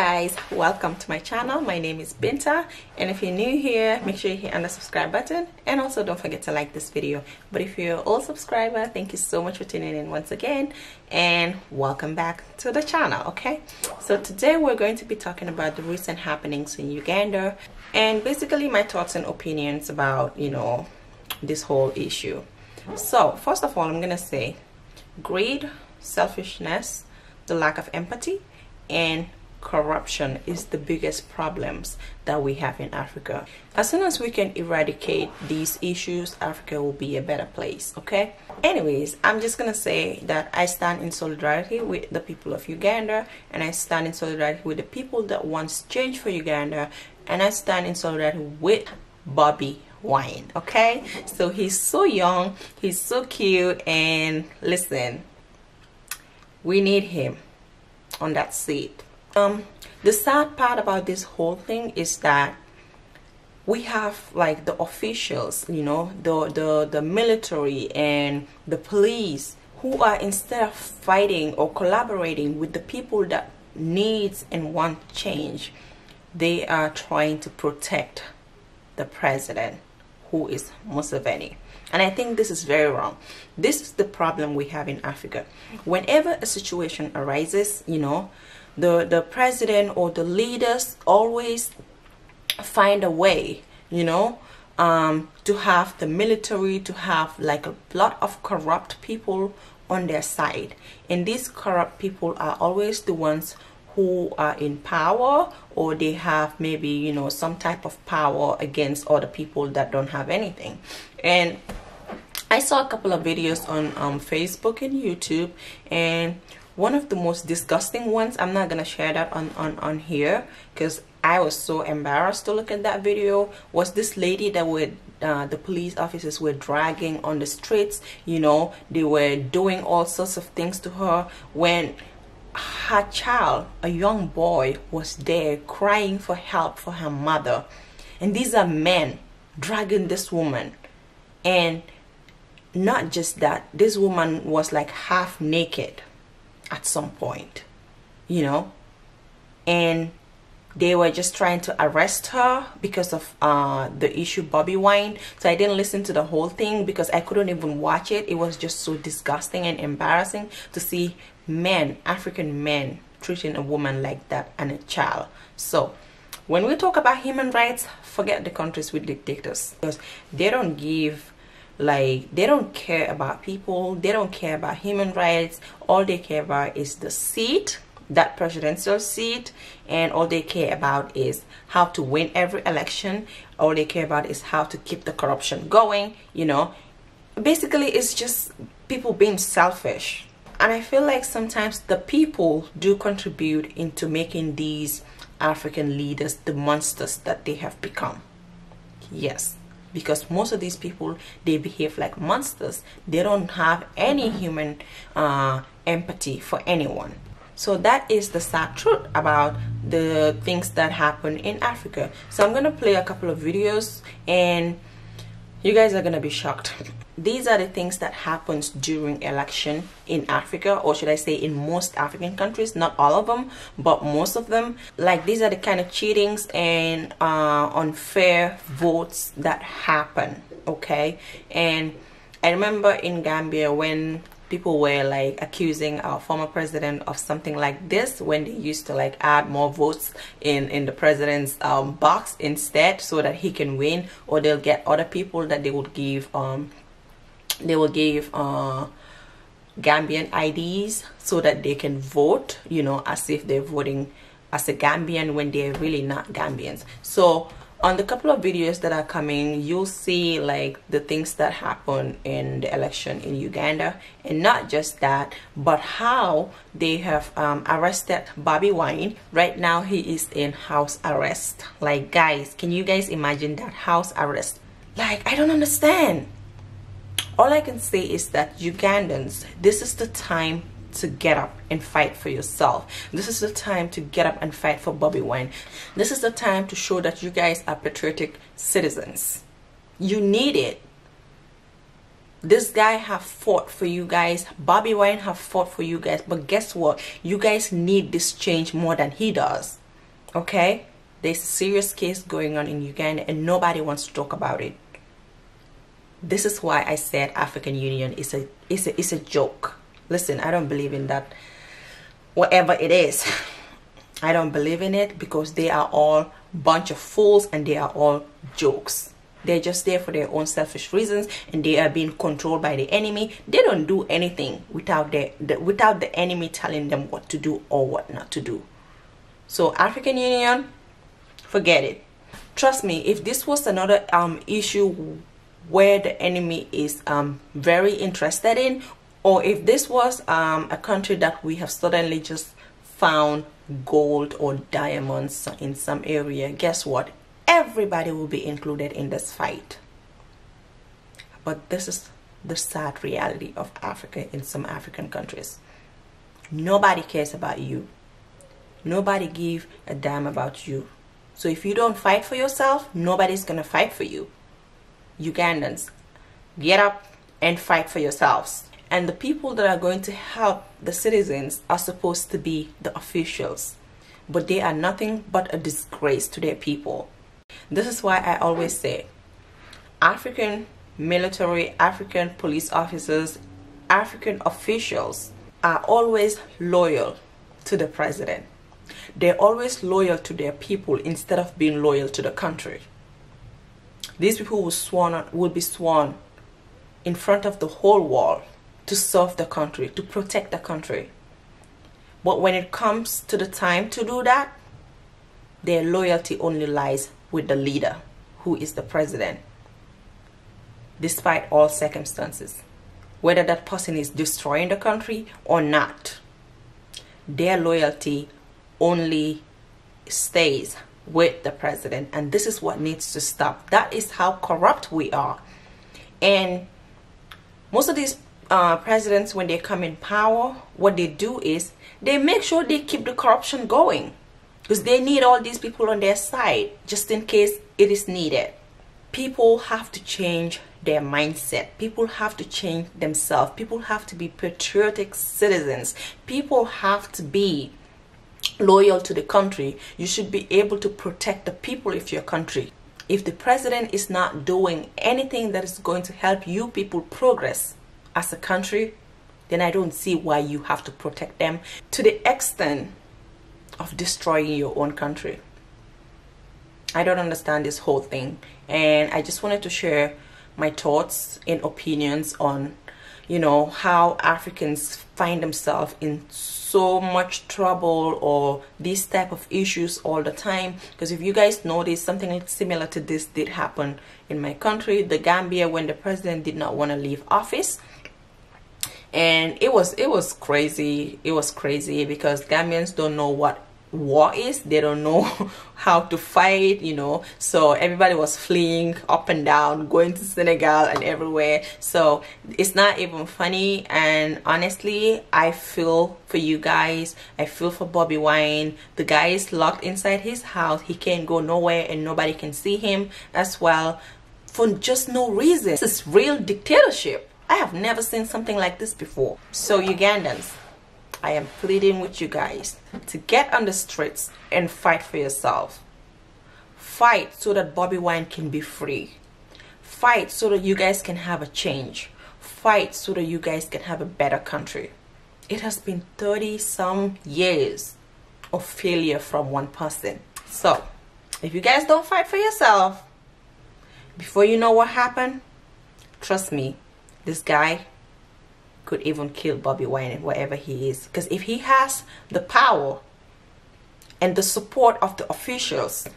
guys welcome to my channel. My name is Binta and if you're new here make sure you hit on the subscribe button and also don't forget to like this video. But if you're an old subscriber thank you so much for tuning in once again and welcome back to the channel okay? So today we're going to be talking about the recent happenings in Uganda and basically my thoughts and opinions about you know this whole issue. So first of all I'm gonna say greed selfishness the lack of empathy and corruption is the biggest problems that we have in Africa. As soon as we can eradicate these issues, Africa will be a better place, okay? Anyways, I'm just gonna say that I stand in solidarity with the people of Uganda and I stand in solidarity with the people that wants change for Uganda and I stand in solidarity with Bobi Wine, okay? So he's so young, he's so cute and listen, we need him on that seat um the sad part about this whole thing is that we have like the officials you know the the the military and the police who are instead of fighting or collaborating with the people that needs and want change they are trying to protect the president who is Museveni and I think this is very wrong. This is the problem we have in Africa. Whenever a situation arises, you know, the the president or the leaders always find a way you know um, to have the military to have like a lot of corrupt people on their side. And these corrupt people are always the ones who are in power or they have maybe you know some type of power against other people that don't have anything. And I saw a couple of videos on um, Facebook and YouTube and one of the most disgusting ones i'm not gonna share that on on on here because i was so embarrassed to look at that video was this lady that would uh, the police officers were dragging on the streets you know they were doing all sorts of things to her when her child a young boy was there crying for help for her mother. And these are men dragging this woman. And not just that this woman was like half naked at some point, you know, and they were just trying to arrest her because of uh, the issue Bobi Wine. So I didn't listen to the whole thing because I couldn't even watch it. It was just so disgusting and embarrassing to see men, African men, treating a woman like that and a child. So when we talk about human rights, forget the countries with dictators because they don't give like they don't care about people they don't care about human rights. All they care about is the seat that presidential seat. And all they care about is how to win every election. All they care about is how to keep the corruption going you know. Basically it's just people being selfish. And i feel like sometimes the people do contribute into making these african leaders the monsters that they have become. Yes because most of these people they behave like monsters. They don't have any human uh, empathy for anyone. So that is the sad truth about the things that happen in africa. So i'm gonna play a couple of videos and you guys are gonna be shocked. These are the things that happens during election in africa or should i say in most african countries not all of them but most of them. Like these are the kind of cheatings and uh, unfair votes that happen okay? And i remember in gambia when people were like accusing our former president of something like this when they used to like add more votes in in the president's um, box instead so that he can win or they'll get other people that they would give um they will give uh Gambian IDs so that they can vote you know as if they're voting as a Gambian when they're really not Gambians. So on the couple of videos that are coming you'll see like the things that happen in the election in Uganda. And not just that but how they have um, arrested Bobi Wine. Right now he is in house arrest. Like guys can you guys imagine that? House arrest. Like I don't understand. All I can say is that Ugandans this is the time to get up and fight for yourself. This is the time to get up and fight for Bobi Wine. This is the time to show that you guys are patriotic citizens. You need it. This guy have fought for you guys. Bobi Wine have fought for you guys. But guess what? You guys need this change more than he does. Okay? There's a serious case going on in Uganda and nobody wants to talk about it. This is why I said African Union is a is a is a joke. Listen, I don't believe in that whatever it is. I don't believe in it because they are all bunch of fools and they are all jokes. They're just there for their own selfish reasons and they are being controlled by the enemy. They don't do anything without the, the without the enemy telling them what to do or what not to do. So African Union, forget it. Trust me, if this was another um, issue where the enemy is um, very interested in, or if this was um, a country that we have suddenly just found gold or diamonds in some area, guess what? everybody will be included in this fight. But this is the sad reality of Africa in some African countries. Nobody cares about you. Nobody give a damn about you. So if you don't fight for yourself, nobody's gonna fight for you. Ugandans, get up and fight for yourselves. And the people that are going to help the citizens are supposed to be the officials. But they are nothing but a disgrace to their people. This is why I always say African military, African police officers, African officials are always loyal to the president. They're always loyal to their people instead of being loyal to the country. These people will, sworn, will be sworn in front of the whole world to serve the country, to protect the country. But when it comes to the time to do that, their loyalty only lies with the leader, who is the president, despite all circumstances. Whether that person is destroying the country or not, their loyalty only stays with the president. And this is what needs to stop. That is how corrupt we are. And most of these uh, presidents, when they come in power, what they do is they make sure they keep the corruption going. Because they need all these people on their side just in case it is needed. People have to change their mindset. People have to change themselves. People have to be patriotic citizens. People have to be loyal to the country. You should be able to protect the people of your country. If the president is not doing anything that is going to help you people progress as a country then i don't see why you have to protect them to the extent of destroying your own country. I don't understand this whole thing and I just wanted to share my thoughts and opinions on you know how Africans find themselves in so much trouble or these type of issues all the time because if you guys notice something similar to this did happen in my country the Gambia when the president did not want to leave office and it was it was crazy. It was crazy because Gambians don't know what war is. They don't know how to fight you know. So everybody was fleeing up and down going to senegal and everywhere. So it's not even funny. And honestly i feel for you guys. I feel for Bobi Wine. The guy is locked inside his house. He can't go nowhere and nobody can see him as well for just no reason. This is real dictatorship i have never seen something like this before so ugandans I am pleading with you guys to get on the streets and fight for yourself. Fight so that Bobi Wine can be free. Fight so that you guys can have a change. Fight so that you guys can have a better country. It has been 30 some years of failure from one person. So, if you guys don't fight for yourself, before you know what happened, trust me, this guy could even kill Bobi Wine wherever he is. Because if he has the power and the support of the officials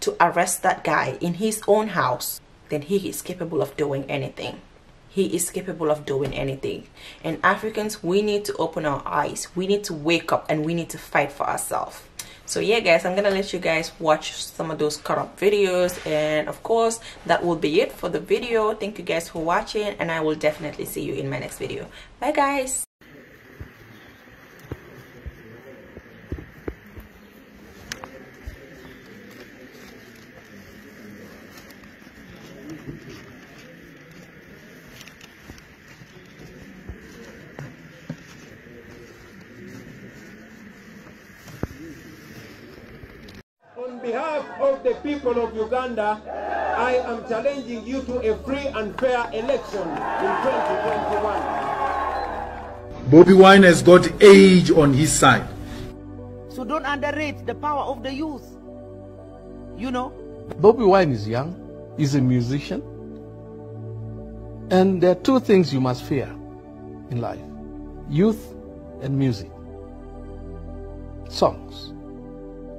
to arrest that guy in his own house, then he is capable of doing anything. He is capable of doing anything. And Africans, we need to open our eyes. We need to wake up and we need to fight for ourselves so yeah guys i'm gonna let you guys watch some of those corrupt videos and of course that will be it for the video. Thank you guys for watching and i will definitely see you in my next video. Bye guys of Uganda, I am challenging you to a free and fair election in 2021. Bobi Wine has got age on his side. So don't underrate the power of the youth. You know? Bobi Wine is young, he's a musician. And there are two things you must fear in life youth and music. Songs.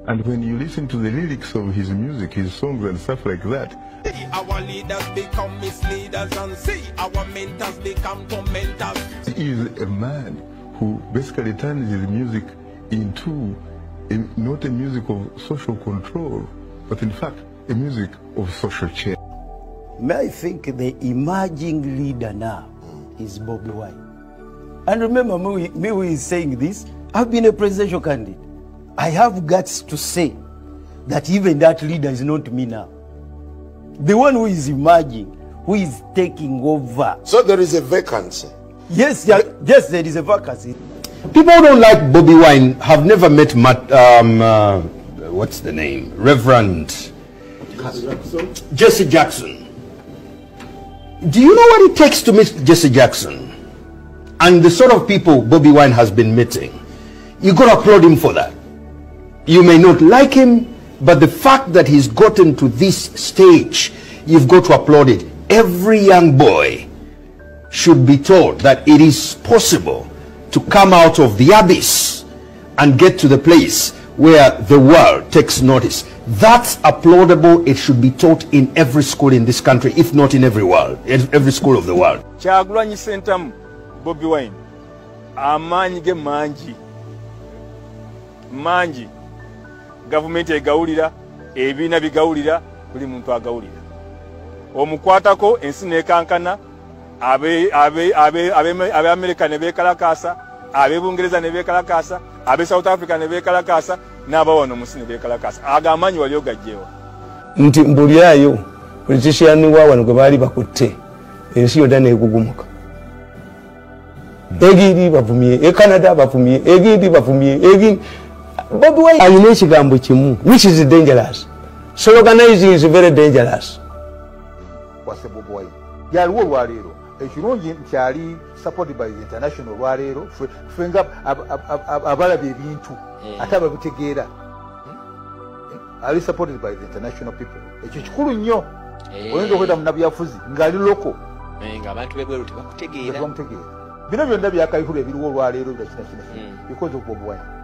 And when you listen to the lyrics of his music, his songs and stuff like that, our leaders become misleaders and see our mentors become tormentors. he is a man who basically turns his music into a, not a music of social control, but in fact a music of social change. May I think the emerging leader now is Bobi Wine. And remember me, me who is saying this, I've been a presidential candidate. I have guts to say that even that leader is not me now. The one who is emerging, who is taking over. So there is a vacancy. Yes, yeah, yes, there is a vacancy. People who don't like Bobi Wine have never met Matt, um, uh, what's the name? Reverend Jesse Jackson. Do you know what it takes to meet Jesse Jackson? And the sort of people Bobi Wine has been meeting. You got to applaud him for that. You may not like him, but the fact that he's gotten to this stage, you've got to applaud it. Every young boy should be taught that it is possible to come out of the abyss and get to the place where the world takes notice. That's applaudable. It should be taught in every school in this country, if not in every world, in every school of the world. Kyagulanyi Bobi Wine, amaanyi ge mangi. Mangi. Gavumenti egawulira, ebibiina bigawulira, buli muntu agawulira. Omukwatako ensi n'ekankana, abeamerika ne beekalakaasa abebungereza ne beekalakaasa abe south africa ne beekalakaasa n'abawano musi ne beekalakaasa. Ago amaanyi wali ogajjeewa nti mbulyayo politician wa wano gwe baali bakutte ensi yonna negugumuka. Egindi bavumye ecanada bavumye egindi bavumye egindi bobi wine alina ekigambo kimu which is dangerous. Sloganizing is very dangerous. Wase bobi wine yaliwo olwaleero ekirungi nti ali supported by the international olwaleero ffe nga abalaba ebintu. Ate ababitegeera ali supported by the international people. Ekyo kikulu nnyo. Oyinza okweta munabyafuzi ng'ali loko. Ngaabantu bebweru tebakutegeera bino byonna byakaihulu ebiriwo olwaleero birakinakina because of bobi wine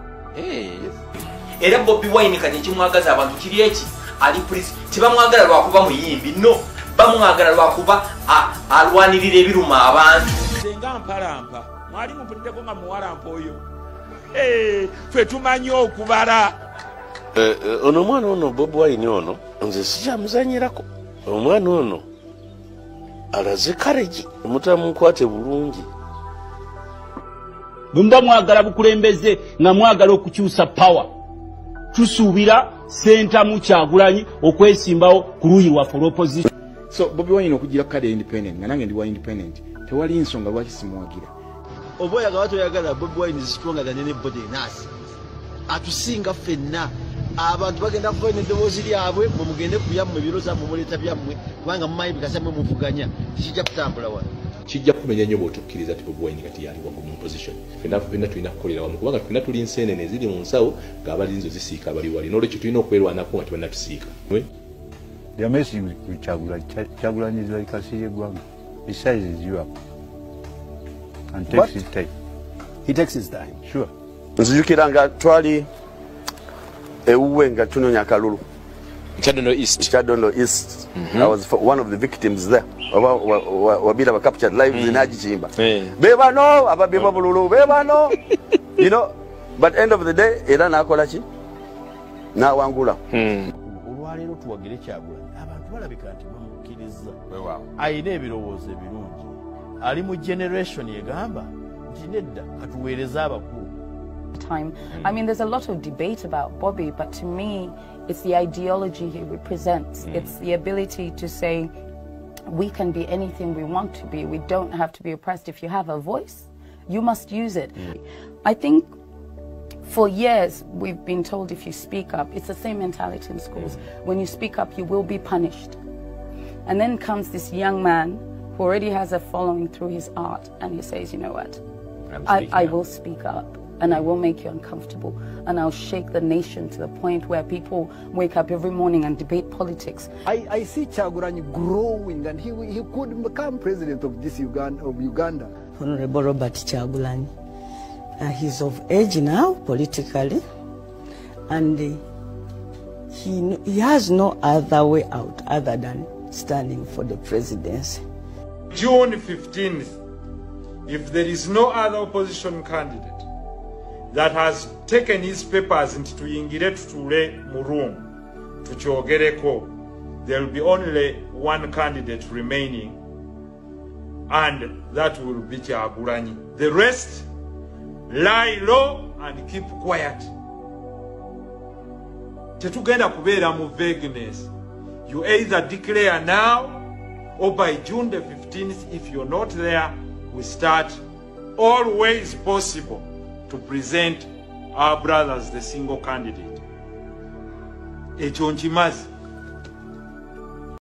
era bobi wine kati ekimwagaza abantu kiri eki? Ali pulisi tebamwagala lwakuba muyimbi no. Bamwagala lwakuba alwanirira ebiruma abantu. Nga mpalampa. Mwali mumpulideko nga muwalampa oyo. Ffe tumanyi okubala. Ono omwana ono bobi wine ono nze sikyamuzanyirako. Omwana ono alaze karegi mutamunkwate bulungi bwemuba mwagala bukulembeze nga mwagala okukyusa pawa tusuubira sentamu kyagulanyi okwesimbawo ku luuyi waffe olwopposition. So bobi wine okugira kale independent nga nange ndi wa independent tewali nsonga lwaki simuwagira oba oyagala wati oyagala bobi wine zitwongaganye ne bode nasi atusinga ffenna. Abantu bagenda kuvayo neddoboozi lyabwe mwemugende ku byammwe biro zammwe muleeta byammwe kubanga mumanyi bikasammwe muvuganya. Tekijja kutambula wano kijja kumenya nnyo bwotukkiriza ti bobi wine kati yali waggulu mu position fenna fenna tulina kukolera wamu kubanga fenna tuli nseenene eziri mu nsawo ng'abalinzi zisiika abali wali n'olwekyo tulina okwerwanako nga tebanna tusiika The amazing Chagulanyi, Chagulanyi is like a Syria Gwanga. He sizes you up and takes What? his time. he takes his time Sure. nzijukira nga twali ewuwe nga tunoonya akalulu kyadondo east. Kyadondo east. I was one of the victims there. Oba- wa- wa- wabira ba captured live zinagikimba be bano ababbi babululu be bano you know but end of the day era nakola ki? Nawangula. Olwaleero tuwagire kyagulanyi abantu balabika nti bamukkiriza. Ayina ebirowoozo ebirungi. Ali mu generation egamba nti nedda katuweereze abakulu time. I mean, there's a lot of debate about Bobi, but to me, it's the ideology he represents. It's the ability to say, we can be anything we want to be. We don't have to be oppressed. If you have a voice, you must use it. I think For years, we've been told if you speak up, it's the same mentality in schools. When you speak up, you will be punished. And then comes this young man who already has a following through his art, and he says, you know what? I, I will speak up and I will make you uncomfortable and I'll shake the nation to the point where people wake up every morning and debate politics. I, I see Kyagulanyi growing and he, he could become president of this Uganda, of Uganda. Honorable Robert Kyagulanyi. Uh, he's of age now, politically, and uh, he, he has no other way out other than standing for the presidency. June 15th, if there is no other opposition candidate that has taken his papers into tuyingire tutule mu room tukyogereko there will be only one candidate remaining and that will be Kyagulanyi. The rest lie low and keep quiet. Tetugenda kubeera mu vagueness. You either declare now or by June the 15th, if you're not there, we start all ways possible to present our brothers the single candidate. Ekyo nkimazi.